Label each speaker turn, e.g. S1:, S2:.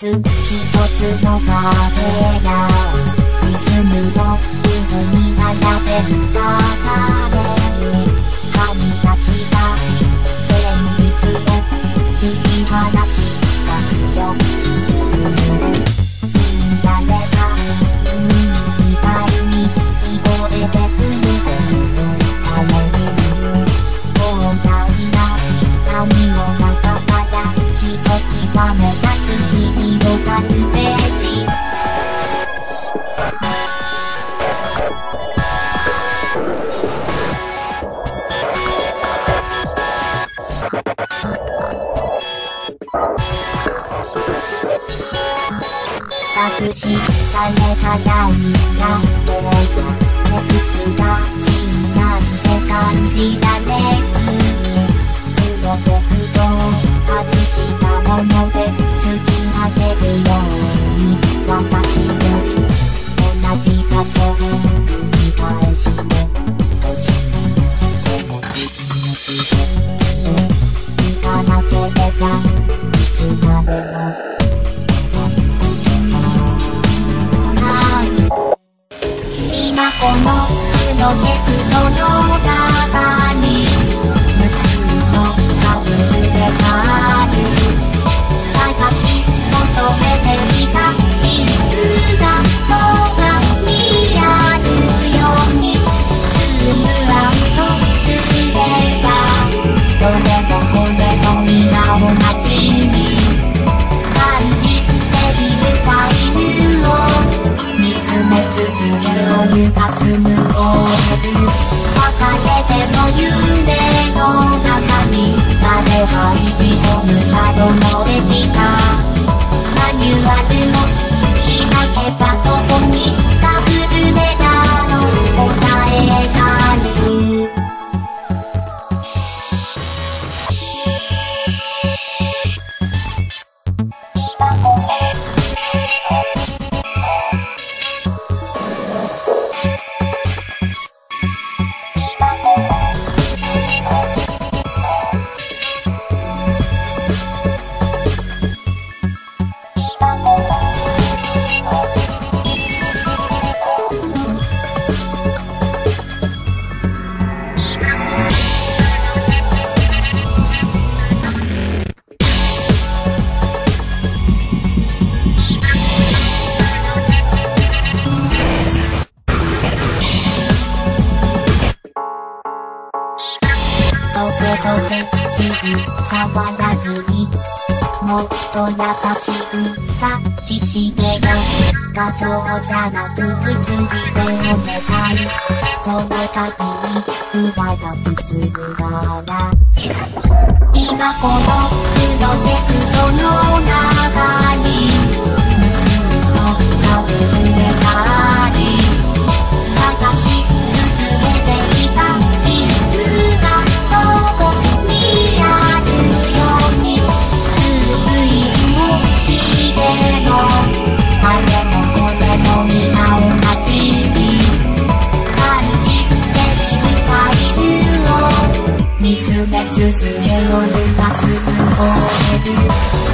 S1: to 作詞されたないなどうぞテキスタちになんて感じだね思うプのジェクのするかれても夢の中に誰入とけして触らずにもっと優しくタッチしてよ画像じゃなく写りでお願いそのたびに上書きするから。今このプロジェクトの中